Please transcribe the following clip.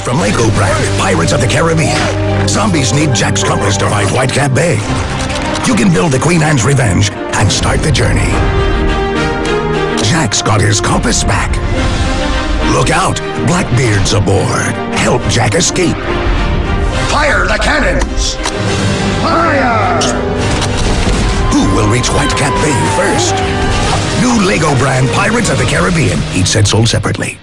from Lego brand Pirates of the Caribbean. Zombies need Jack's compass to find Whitecap Bay. You can build the Queen Anne's Revenge and start the journey. Jack's got his compass back. Look out, Blackbeard's aboard. Help Jack escape. Fire the cannons! Fire! Who will reach Whitecap Bay first? New Lego brand Pirates of the Caribbean, each set sold separately.